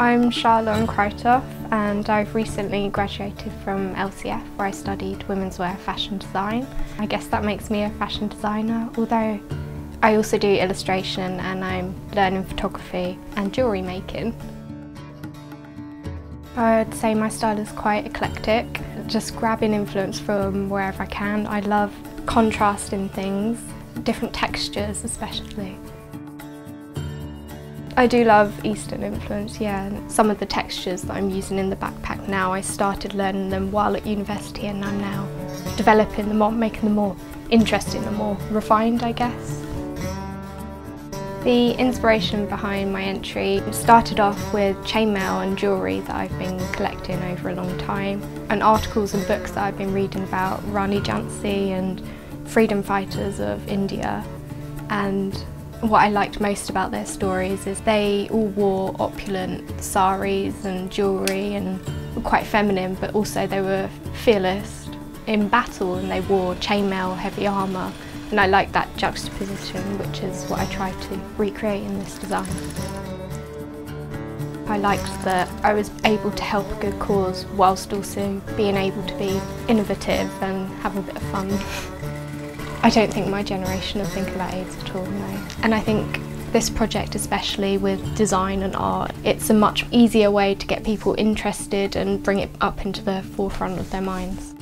I'm Char Lauren Critoph and I've recently graduated from LCF where I studied women's wear fashion design. I guess that makes me a fashion designer, although I also do illustration and I'm learning photography and jewellery making. I'd say my style is quite eclectic, just grabbing influence from wherever I can. I love contrasting things, different textures especially. I do love Eastern influence, yeah. Some of the textures that I'm using in the backpack now, I started learning them while at university and I'm now developing them more, making them more interesting and more refined, I guess. The inspiration behind my entry started off with chainmail and jewellery that I've been collecting over a long time and articles and books that I've been reading about Rani Jhansi and freedom fighters of India and what I liked most about their stories is they all wore opulent saris and jewellery and were quite feminine but also they were fearless in battle and they wore chainmail, heavy armour and I like that juxtaposition which is what I tried to recreate in this design. I liked that I was able to help a good cause whilst also being able to be innovative and have a bit of fun. I don't think my generation will think about AIDS at all, no. And I think this project, especially with design and art, it's a much easier way to get people interested and bring it up into the forefront of their minds.